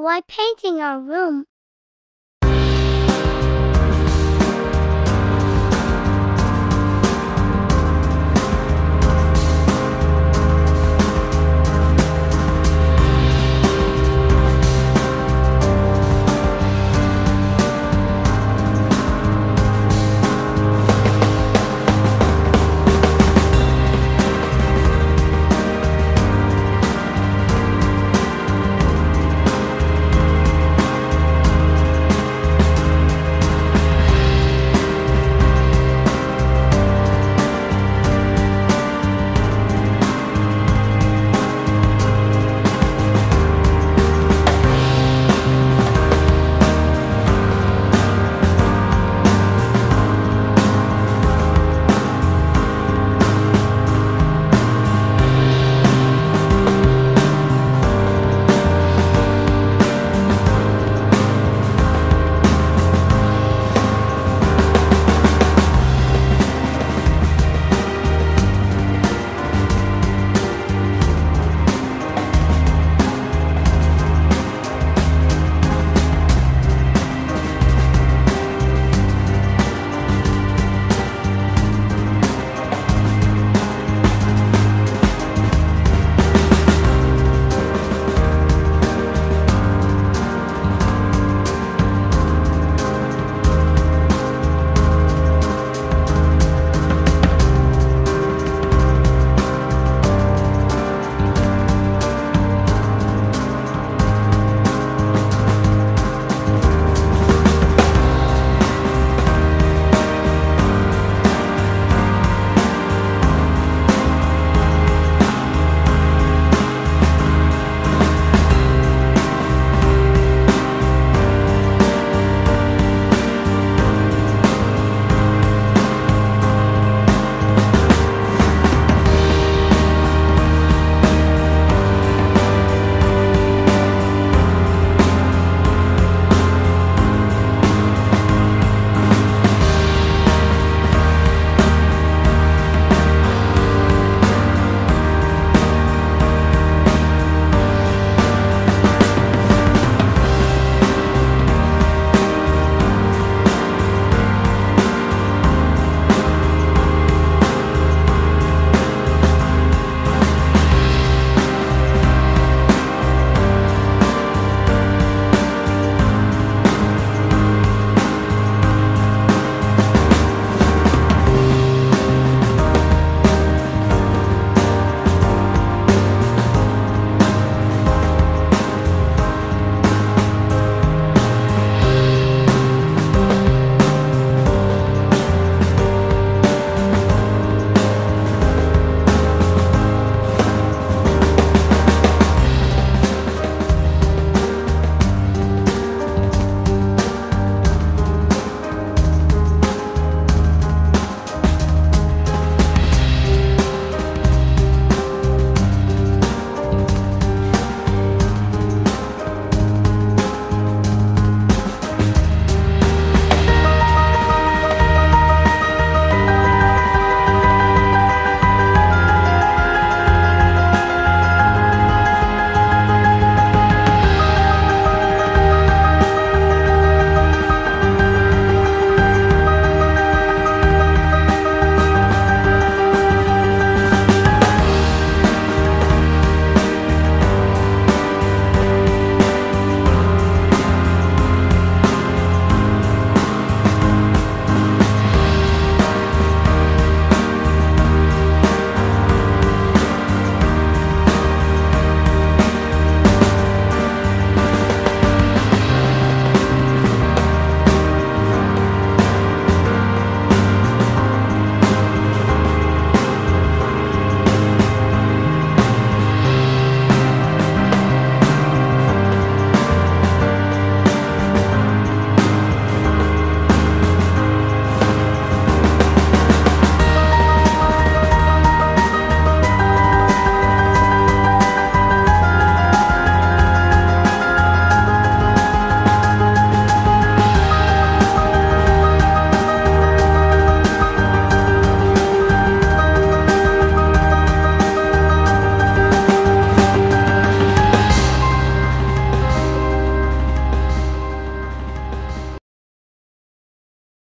why painting our room